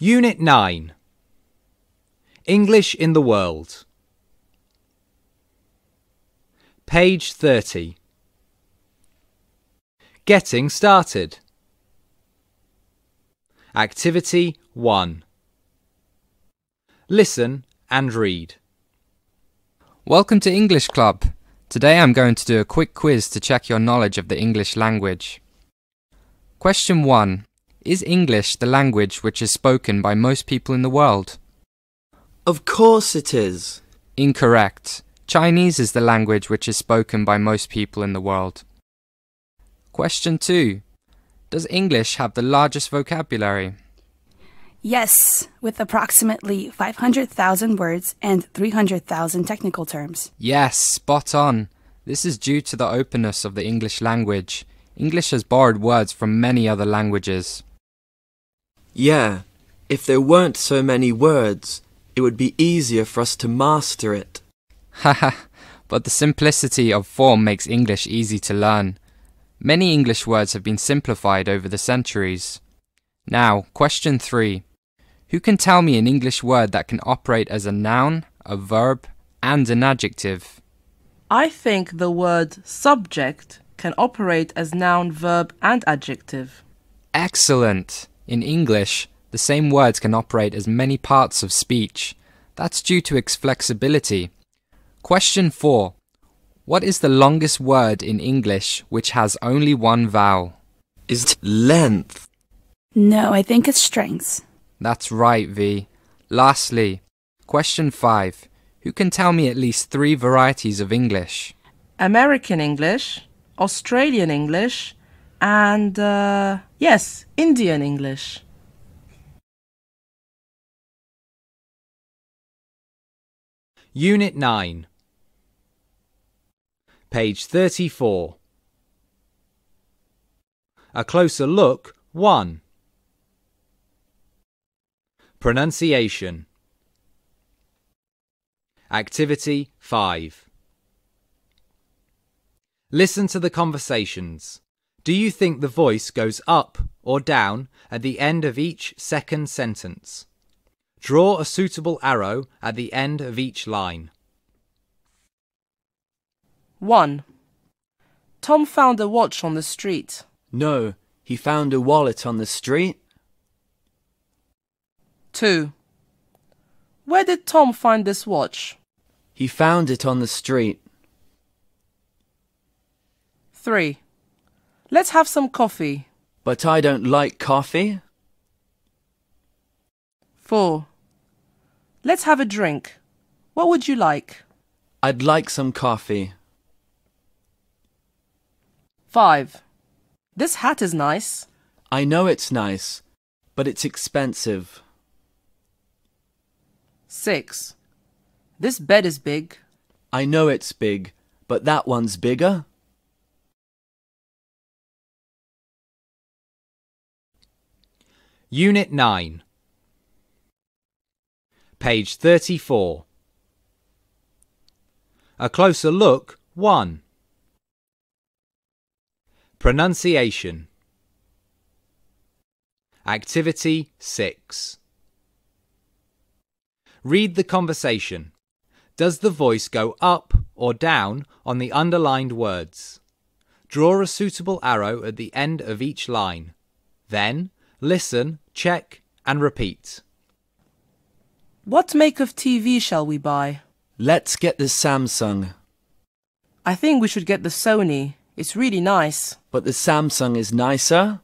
Unit 9 English in the World. Page 30. Getting started. Activity 1. Listen and read. Welcome to English Club. Today I'm going to do a quick quiz to check your knowledge of the English language. Question 1. Is English the language which is spoken by most people in the world? Of course it is. Incorrect. Chinese is the language which is spoken by most people in the world. Question 2. Does English have the largest vocabulary? Yes, with approximately 500,000 words and 300,000 technical terms. Yes, spot on. This is due to the openness of the English language. English has borrowed words from many other languages. Yeah, if there weren't so many words, it would be easier for us to master it. Haha, but the simplicity of form makes English easy to learn. Many English words have been simplified over the centuries. Now, question 3. Who can tell me an English word that can operate as a noun, a verb, and an adjective? I think the word subject can operate as noun, verb, and adjective. Excellent! In English, the same words can operate as many parts of speech. That's due to its flexibility. Question 4. What is the longest word in English which has only one vowel? Is it length? No, I think it's strength. That's right, Vy. Lastly, question 5. Who can tell me at least three varieties of English? American English, Australian English, and, uh, yes, Indian English. Unit 9. Page 34. A closer look 1. Pronunciation. Activity 5. Listen to the conversations. Do you think the voice goes up or down at the end of each second sentence? Draw a suitable arrow at the end of each line. 1. Tom found a watch on the street. No, he found a wallet on the street. 2. Where did Tom find this watch? He found it on the street. 3. Let's have some coffee. But I don't like coffee. 4. Let's have a drink. What would you like? I'd like some coffee. 5. This hat is nice. I know it's nice, but it's expensive. 6. This bed is big. I know it's big, but that one's bigger. Unit 9. Page 34. A closer look 1. Pronunciation. Activity 6. Read the conversation. Does the voice go up or down on the underlined words? Draw a suitable arrow at the end of each line. Then, listen, check, and repeat. What make of TV shall we buy? Let's get the Samsung. I think we should get the Sony. It's really nice. But the Samsung is nicer.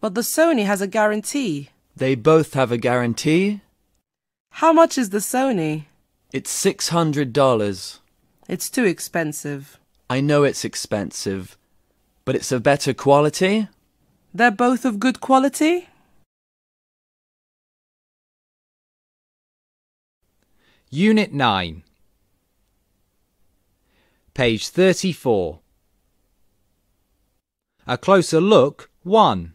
But the Sony has a guarantee. They both have a guarantee. How much is the Sony? It's $600. It's too expensive. I know it's expensive, but it's of better quality. They're both of good quality? Unit 9. Page 34. A closer look 1.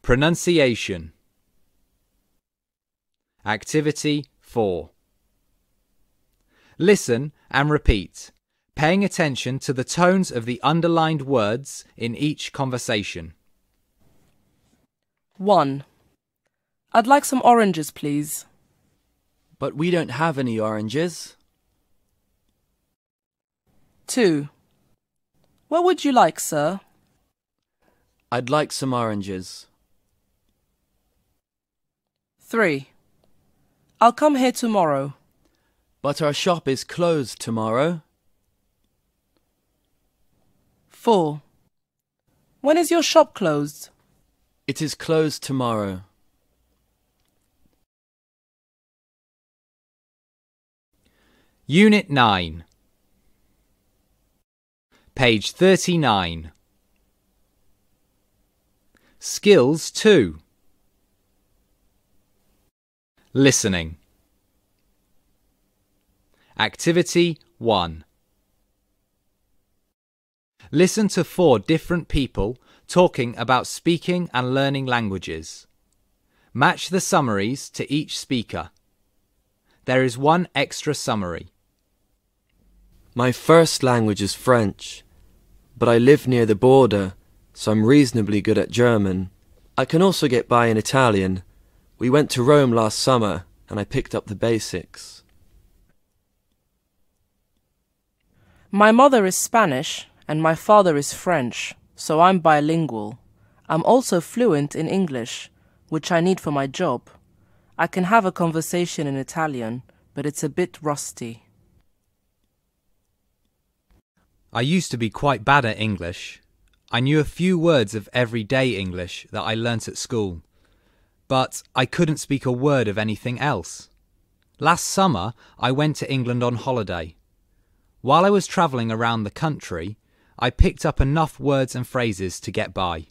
Pronunciation. Activity 4. Listen and repeat, paying attention to the tones of the underlined words in each conversation. 1. I'd like some oranges, please. But we don't have any oranges. 2. What would you like, sir? I'd like some oranges. 3. I'll come here tomorrow. But our shop is closed tomorrow. 4. When is your shop closed? It is closed tomorrow. Unit 9 Page 39 Skills 2 Listening Activity 1 Listen to four different people talking about speaking and learning languages. Match the summaries to each speaker. There is one extra summary. My first language is French, but I live near the border, so I'm reasonably good at German. I can also get by in Italian. We went to Rome last summer and I picked up the basics. My mother is Spanish and my father is French, so I'm bilingual. I'm also fluent in English, which I need for my job. I can have a conversation in Italian, but it's a bit rusty. I used to be quite bad at English. I knew a few words of everyday English that I learnt at school, but I couldn't speak a word of anything else. Last summer, I went to England on holiday. While I was travelling around the country, I picked up enough words and phrases to get by.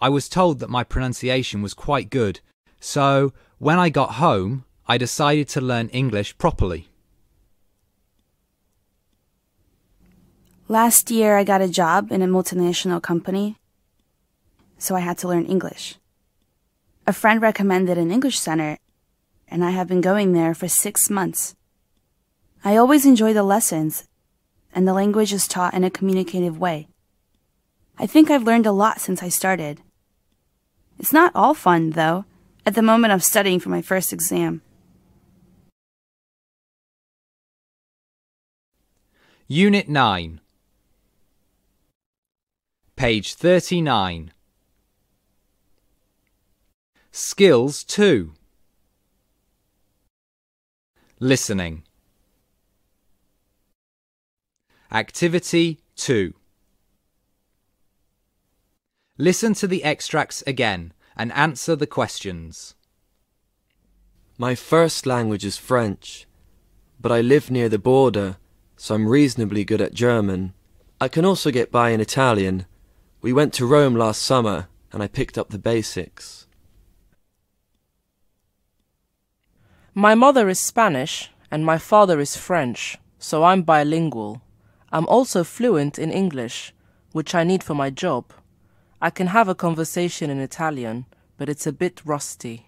I was told that my pronunciation was quite good, so when I got home, I decided to learn English properly. Last year, I got a job in a multinational company, so I had to learn English. A friend recommended an English center, and I have been going there for six months. I always enjoy the lessons, and the language is taught in a communicative way. I think I've learned a lot since I started. It's not all fun, though, at the moment of studying for my first exam. Unit 9 Page 39 Skills 2 Listening Activity 2 Listen to the extracts again and answer the questions. My first language is French, but I live near the border, so I'm reasonably good at German. I can also get by in Italian. We went to Rome last summer and I picked up the basics. My mother is Spanish and my father is French, so I'm bilingual. I'm also fluent in English, which I need for my job. I can have a conversation in Italian, but it's a bit rusty.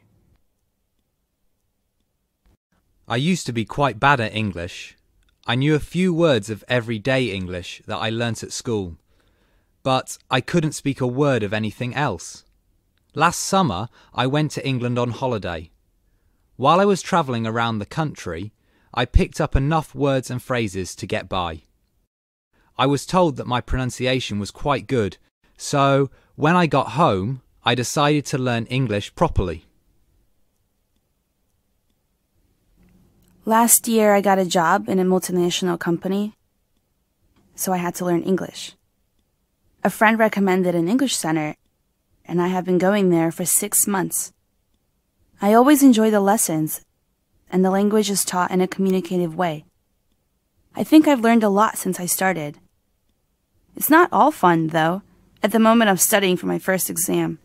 I used to be quite bad at English. I knew a few words of everyday English that I learnt at school, but I couldn't speak a word of anything else. Last summer, I went to England on holiday. While I was travelling around the country, I picked up enough words and phrases to get by. I was told that my pronunciation was quite good, so when I got home, I decided to learn English properly. Last year, I got a job in a multinational company, so I had to learn English. A friend recommended an English center, and I have been going there for six months. I always enjoy the lessons, and the language is taught in a communicative way. I think I've learned a lot since I started. It's not all fun, though, at the moment of studying for my first exam.